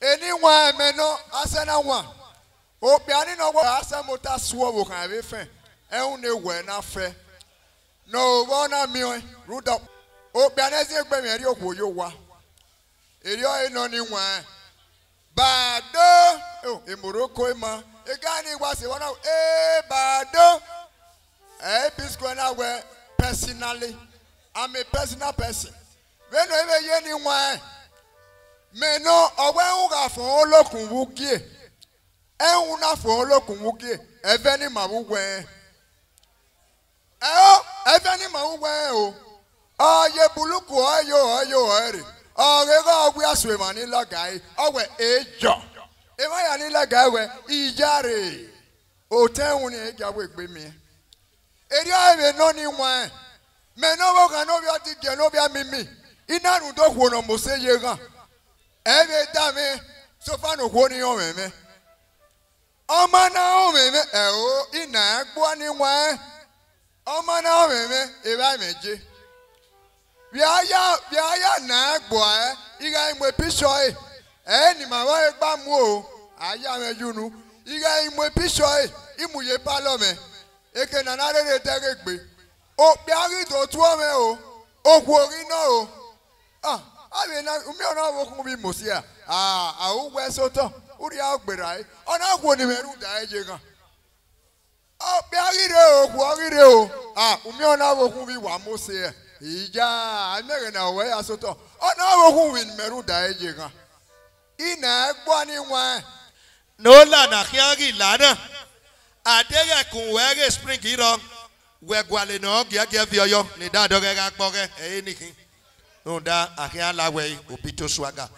eni wa eme no ase na wa. Opi ani na wo ase mota suo wo kan be fe. Ehun ne na fe. No wo na mi o ruda opi ani se gbe mi eri okwo yo wa. Eri o ino ni wa. Bado. O emoroko ma e ga ni wa se wona e bado. E bisco na we personally. I'm a personal person. When ebe ye ni wa meno ọgba ewu ga-afọ olokun wukie ewu na-afọ olokun wukie ebe ni ma wugwe eo ebe ni ma wugwe o. Oye buluku oye oye oere ọrịrị ọgwụ ya sịrị ma n'ile gai ọgwụ ejọ ịma ya n'ile gai we ijare ote ewu na-eji agwa egbe mie eri ebe nọ n'inwe meno ọgba n'obi adịghị n'obi amịmị ịna-arụ dọkwuo na mbụsa ihe ha sofanu kwo ni o meme. Ọmọ náà o meme ẹ o ina gbọ́ ni wọn ọmọ náà o meme ebe ameje bịaya bịaya na gbọ́ ẹ ịga imwe pisọ ẹ ẹ ni màmá ẹ gbà mú o aya mẹ yunu ịga imwe pisọ ẹ imuye palọ mẹ eke nana rere tẹrẹ gbe o bịari tó tú ọmọ ẹ o. Okwu orí náà o. Ah abi na umi ọ̀nà àwòkún bí mò sí à àwọn wẹ́ sọ́tọ̀ orí àgbèrè ayé ọ̀nà àgbo ni mẹ́rù dà ẹ́ jẹ kan ọ bí agídé o kù agídé o. Umi ọ̀nà àwòkún bí wà mò sí ẹ̀ ìjà àmẹ́rẹ̀ náà wẹ́ yà sọ́tọ̀ ọ̀nà àwòkún bí mẹ́rù dà ẹ́ jẹ kan ìnà ẹgbọ́ ni wọn. n'ụlọ na ahịa lana adịghị kun were spring ịrọ wegwale na ọ ga-ege viọyọ na ịda adọghị akpọghị ee n'ihi n'ụda ahịa lawe opito swaga